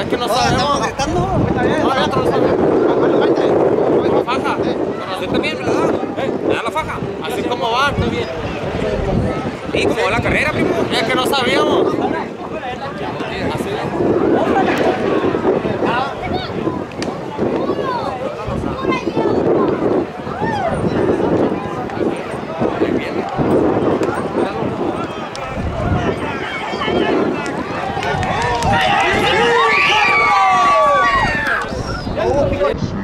Es que no sabemos. ¿Estamos gritando? No, está bien. No, no, La faja. Pero usted también me la da. Me da la faja. Así como va, está bien. Y como va la carrera, primo. Es que no sabíamos. place.